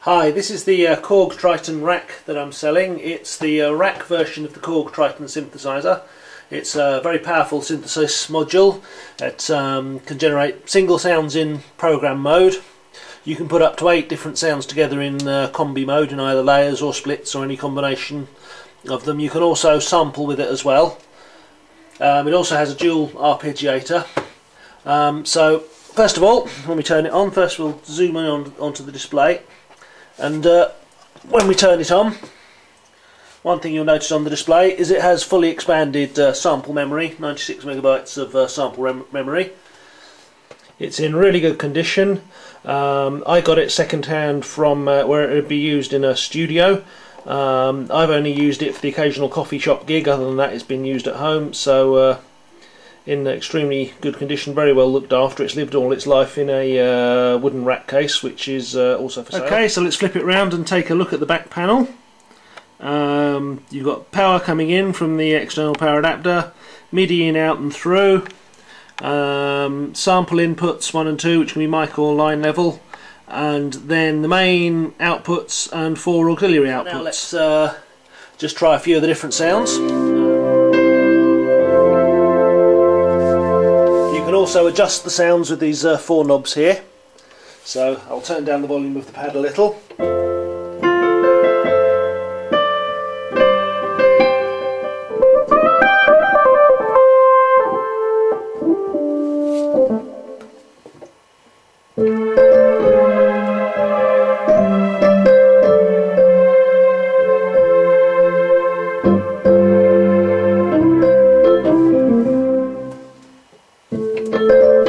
Hi, this is the uh, Korg Triton rack that I'm selling. It's the uh, rack version of the Korg Triton synthesizer. It's a very powerful synthesis module. It um, can generate single sounds in program mode. You can put up to eight different sounds together in uh, combi mode in either layers or splits or any combination of them. You can also sample with it as well. Um, it also has a dual arpeggiator. Um, so first of all, when we turn it on, first we'll zoom in on, onto the display. And uh, when we turn it on one thing you'll notice on the display is it has fully expanded uh, sample memory 96 megabytes of uh, sample memory. It's in really good condition. Um, I got it second hand from uh, where it would be used in a studio. Um, I've only used it for the occasional coffee shop gig. Other than that it's been used at home. So uh, in extremely good condition, very well looked after. It's lived all its life in a uh, wooden rack case, which is uh, also for sale. Okay, so let's flip it round and take a look at the back panel. Um, you've got power coming in from the external power adapter, MIDI in, out and through, um, sample inputs 1 and 2, which can be mic or line level, and then the main outputs and four auxiliary outputs. Now let's uh, just try a few of the different sounds. Also adjust the sounds with these uh, four knobs here. So I'll turn down the volume of the pad a little. Música